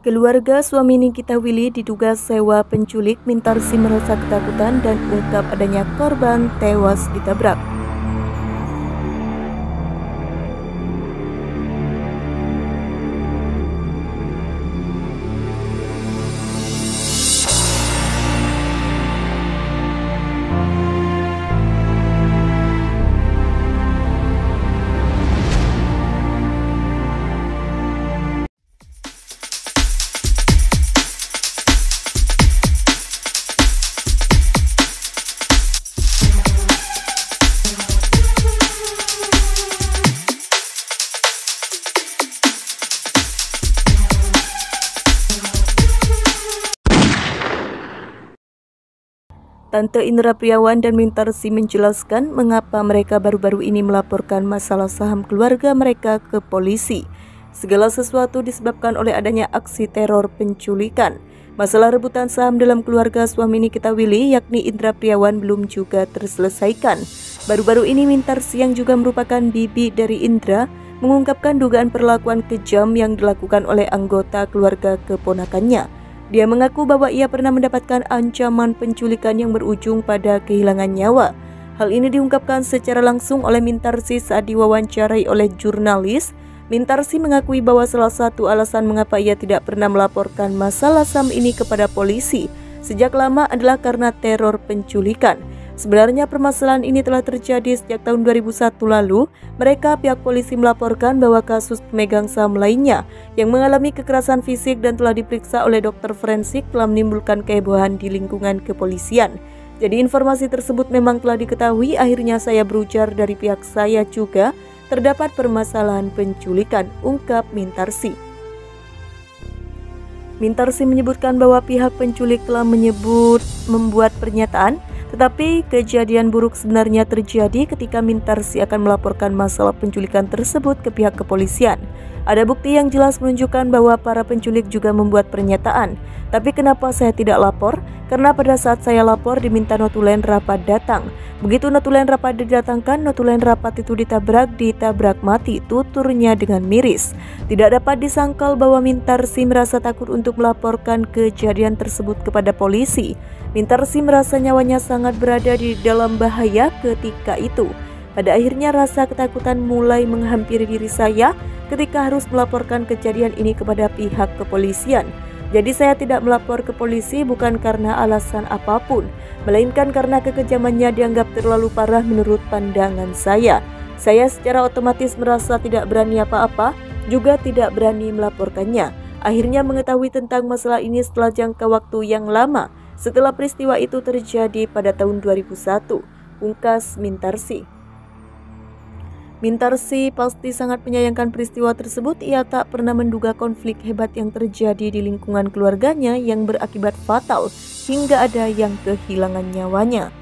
Keluarga suami Nikita Willy diduga sewa penculik Mintarsi merasa ketakutan dan ungkap adanya korban tewas ditabrak. Tante Indra Priawan dan Mintarsi menjelaskan mengapa mereka baru-baru ini melaporkan masalah saham keluarga mereka ke polisi. Segala sesuatu disebabkan oleh adanya aksi teror penculikan. Masalah rebutan saham dalam keluarga suami Nikita Willy yakni Indra Priawan belum juga terselesaikan. Baru-baru ini Mintarsi yang juga merupakan bibi dari Indra mengungkapkan dugaan perlakuan kejam yang dilakukan oleh anggota keluarga keponakannya. Dia mengaku bahwa ia pernah mendapatkan ancaman penculikan yang berujung pada kehilangan nyawa. Hal ini diungkapkan secara langsung oleh Mintarsi saat diwawancarai oleh jurnalis. Mintarsi mengakui bahwa salah satu alasan mengapa ia tidak pernah melaporkan masalah SAM ini kepada polisi sejak lama adalah karena teror penculikan. Sebenarnya permasalahan ini telah terjadi sejak tahun 2001 lalu. Mereka pihak polisi melaporkan bahwa kasus pemegang saham lainnya yang mengalami kekerasan fisik dan telah diperiksa oleh dokter forensik telah menimbulkan kehebohan di lingkungan kepolisian. Jadi informasi tersebut memang telah diketahui, akhirnya saya berujar dari pihak saya juga terdapat permasalahan penculikan, ungkap Mintarsi. Mintarsi menyebutkan bahwa pihak penculik telah menyebut membuat pernyataan tetapi kejadian buruk sebenarnya terjadi ketika Mintarsi akan melaporkan masalah penculikan tersebut ke pihak kepolisian. Ada bukti yang jelas menunjukkan bahwa para penculik juga membuat pernyataan. Tapi kenapa saya tidak lapor? Karena pada saat saya lapor diminta notulen rapat datang. Begitu notulen rapat didatangkan, notulen rapat itu ditabrak, ditabrak mati, tuturnya dengan miris. Tidak dapat disangkal bahwa Mintarsi merasa takut untuk melaporkan kejadian tersebut kepada polisi. Mintarsi merasa nyawanya sangat berada di dalam bahaya ketika itu. Pada akhirnya rasa ketakutan mulai menghampiri diri saya ketika harus melaporkan kejadian ini kepada pihak kepolisian. Jadi saya tidak melapor ke polisi bukan karena alasan apa pun, melainkan karena kekejamannya dianggap terlalu parah menurut pandangan saya. Saya secara otomatis merasa tidak berani apa-apa, juga tidak berani melaporkannya. Akhirnya mengetahui tentang masalah ini setelah jangka waktu yang lama, setelah peristiwa itu terjadi pada tahun 2001, ungkas Mintarsi. Mintarsi pasti sangat menyayangkan peristiwa tersebut. Ia tak pernah menduga konflik hebat yang terjadi di lingkungan keluarganya yang berakibat fatal hingga ada yang kehilangan nyawanya.